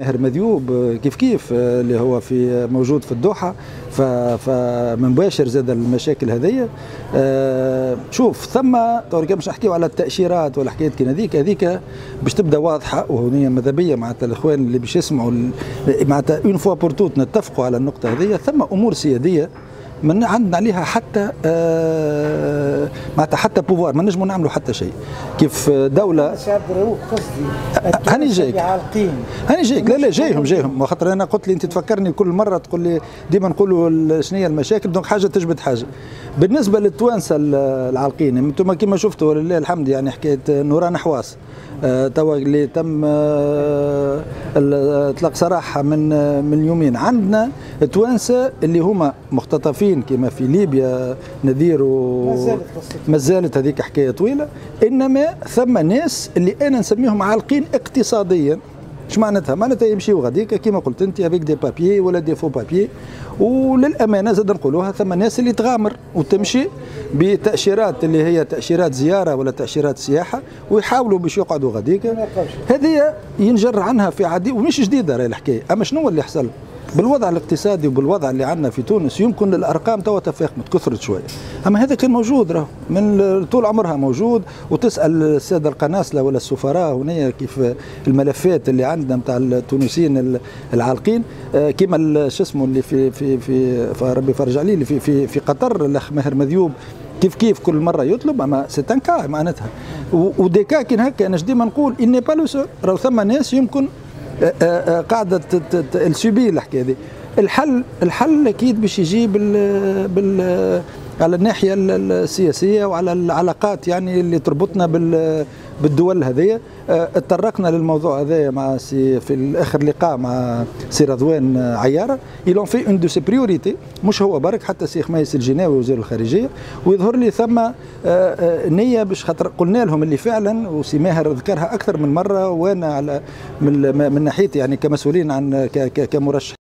ماهر مذيوب كيف كيف اللي هو في موجود في الدوحة. فمباشر زاد المشاكل هذيا شوف ثم باش نحكيو على التأشيرات والحكايات كي هذيك هذيك باش تبدأ واضحة وهي ماذا بيا معناتها الإخوان اللي باش يسمعوا معناتها une fois pour toutes نتفقوا على النقطة هذيا ثم أمور سيادية. من عندنا عليها حتى آه معناتها حتى pouvoir ما نجموا نعملوا حتى شيء. كيف دوله قصدي هاني جايك. هاني جايك. لا لا جايهم جايهم. خاطر أنا قلت لي أنت تفكرني كل مرة تقول لي ديما نقولوا شنو هي المشاكل donc حاجة تجبد حاجة. بالنسبة للتوانسة العالقين أنتم كما شفتوا ولله الحمد يعني حكاية نوران حواس. توا اللي تم آه اطلاق سراحها من آه من يومين. عندنا توانسة اللي هما مختطفين كما في ليبيا نذير و ما زالت هذيك حكاية طويلة. إنما ثم ناس اللي أنا نسميهم عالقين اقتصاديا إيش معناتها؟ معناتها يمشيو غاديك كما قلت أنت avec des papiers ولا des faux papiers وللأمانة زاد نقولوها ثم ناس اللي تغامر وتمشي بتأشيرات اللي هي تأشيرات زيارة ولا تأشيرات سياحة ويحاولوا باش يقعدوا غاديك. هذه ينجر عنها في عديد ومش جديدة راهي الحكاية. أما شنو اللي حصل؟ بالوضع الاقتصادي وبالوضع اللي عندنا في تونس يمكن الأرقام توا تفاقمت كثرت شوية. أما هذا كان موجود راه من طول عمرها موجود. وتسأل السادة القناصلة ولا السفراء هنا كيف الملفات اللي عندنا نتاع التونسيين العالقين. كيما شو اسمه اللي في في في ربي فرج عليه اللي في في في قطر الأخ ماهر مذيوب. كيف كيف كل مرة يطلب؟ أما سيتان كا معناتها. وديكا كي هكا أنا ديما نقول اني با لو راهو ثم ناس يمكن قاعدة السوبي الحكاية دي الحل الحل أكيد باش يجي بال بال على الناحية السياسية وعلى العلاقات يعني اللي تربطنا بال بالدول هذه اتطرقنا للموضوع هذا مع سي في الآخر لقاء مع سي رضوان عيارة. يلون في اون دو سي بريوريتي مش هو برك حتى سي خميس الجناوي وزير الخارجية. ويظهر لي ثم نية باش خاطر قلنا لهم اللي فعلا وسي ماهر ذكرها أكثر من مرة وأنا على من, من ناحيتي يعني كمسؤولين عن كمرشح.